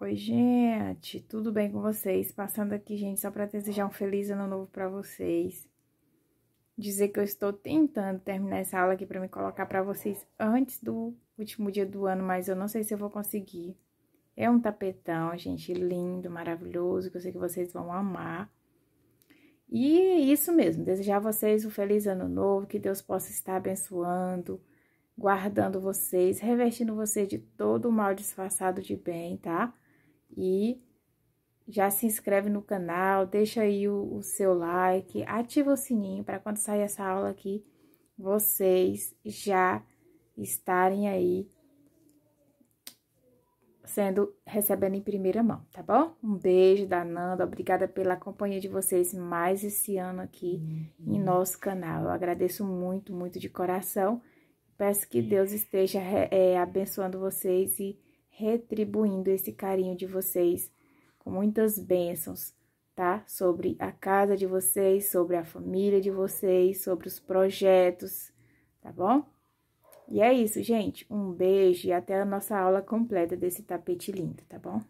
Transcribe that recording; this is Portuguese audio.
Oi, gente, tudo bem com vocês? Passando aqui, gente, só para desejar um feliz ano novo para vocês. Dizer que eu estou tentando terminar essa aula aqui para me colocar para vocês antes do último dia do ano, mas eu não sei se eu vou conseguir. É um tapetão, gente, lindo, maravilhoso, que eu sei que vocês vão amar. E é isso mesmo, desejar a vocês um feliz ano novo, que Deus possa estar abençoando, guardando vocês, revestindo vocês de todo o mal disfarçado de bem, tá? E já se inscreve no canal, deixa aí o, o seu like, ativa o sininho para quando sair essa aula aqui, vocês já estarem aí sendo recebendo em primeira mão, tá bom? Um beijo da Nanda, obrigada pela companhia de vocês mais esse ano aqui uhum. em nosso canal. Eu agradeço muito, muito de coração. Peço que Deus esteja é, abençoando vocês e retribuindo esse carinho de vocês com muitas bênçãos, tá? Sobre a casa de vocês, sobre a família de vocês, sobre os projetos, tá bom? E é isso, gente. Um beijo e até a nossa aula completa desse tapete lindo, tá bom?